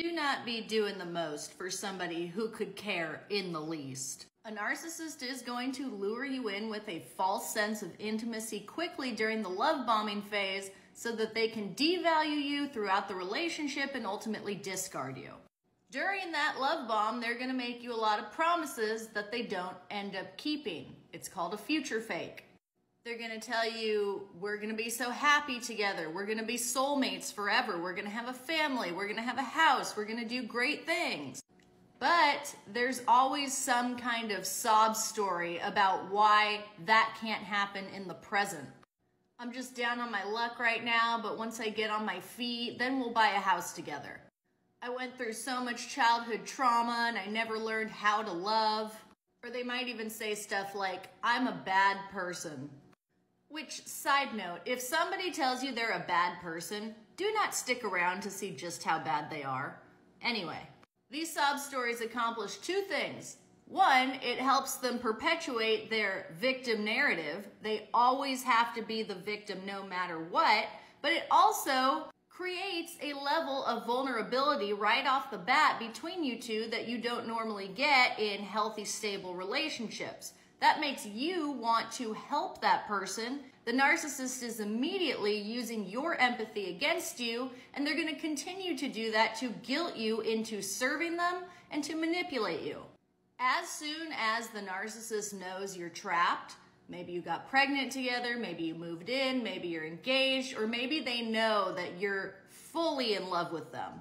Do not be doing the most for somebody who could care in the least. A narcissist is going to lure you in with a false sense of intimacy quickly during the love bombing phase so that they can devalue you throughout the relationship and ultimately discard you. During that love bomb, they're going to make you a lot of promises that they don't end up keeping. It's called a future fake. They're going to tell you, we're going to be so happy together. We're going to be soulmates forever. We're going to have a family. We're going to have a house. We're going to do great things. But there's always some kind of sob story about why that can't happen in the present. I'm just down on my luck right now, but once I get on my feet, then we'll buy a house together. I went through so much childhood trauma and I never learned how to love. Or they might even say stuff like, I'm a bad person. Which, side note, if somebody tells you they're a bad person, do not stick around to see just how bad they are. Anyway, these sob stories accomplish two things. One, it helps them perpetuate their victim narrative. They always have to be the victim no matter what. But it also creates a level of vulnerability right off the bat between you two that you don't normally get in healthy, stable relationships. That makes you want to help that person. The narcissist is immediately using your empathy against you, and they're going to continue to do that to guilt you into serving them and to manipulate you. As soon as the narcissist knows you're trapped, maybe you got pregnant together, maybe you moved in, maybe you're engaged, or maybe they know that you're fully in love with them,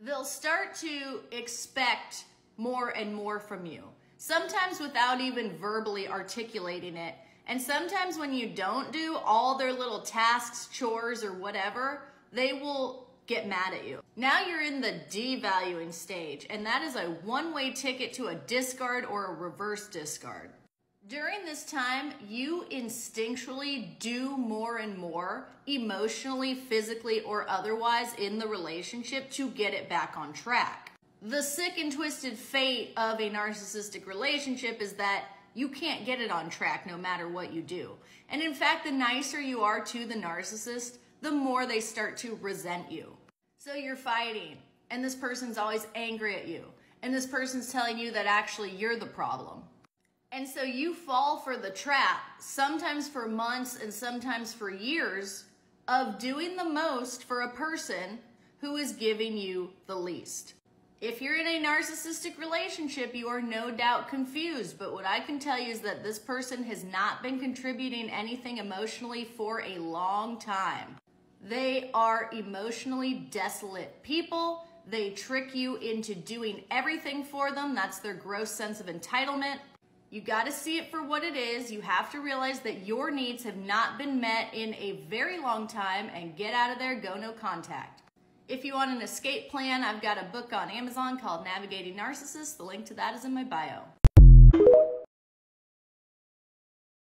they'll start to expect more and more from you sometimes without even verbally articulating it. And sometimes when you don't do all their little tasks, chores, or whatever, they will get mad at you. Now you're in the devaluing stage, and that is a one way ticket to a discard or a reverse discard. During this time, you instinctually do more and more emotionally, physically, or otherwise in the relationship to get it back on track the sick and twisted fate of a narcissistic relationship is that you can't get it on track no matter what you do. And in fact, the nicer you are to the narcissist, the more they start to resent you. So you're fighting, and this person's always angry at you, and this person's telling you that actually you're the problem. And so you fall for the trap, sometimes for months and sometimes for years, of doing the most for a person who is giving you the least. If you're in a narcissistic relationship, you are no doubt confused. But what I can tell you is that this person has not been contributing anything emotionally for a long time. They are emotionally desolate people. They trick you into doing everything for them. That's their gross sense of entitlement. You got to see it for what it is. You have to realize that your needs have not been met in a very long time and get out of there, go no contact. If you want an escape plan, I've got a book on Amazon called Navigating Narcissists. The link to that is in my bio.